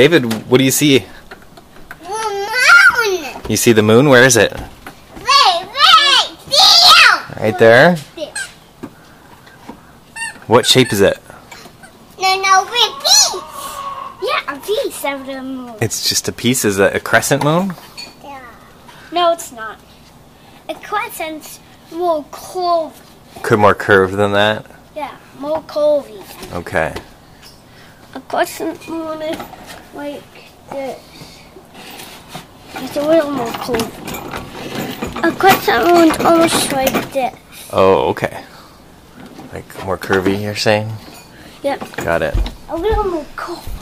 David, what do you see? The Moon. You see the moon? Where is it? Wait, there. Right there? What shape is it? No, no, repeat. Yeah, a piece of the moon. It's just a piece. Is it a crescent moon? Yeah. No, it's not. A crescent's more curved. Could more curved than that? Yeah, more curvy. Okay. A crescent moon is like this. It's a little more curvy. A crescent moon's almost like this. Oh, okay. Like more curvy, you're saying? Yep. Got it. A little more curvy.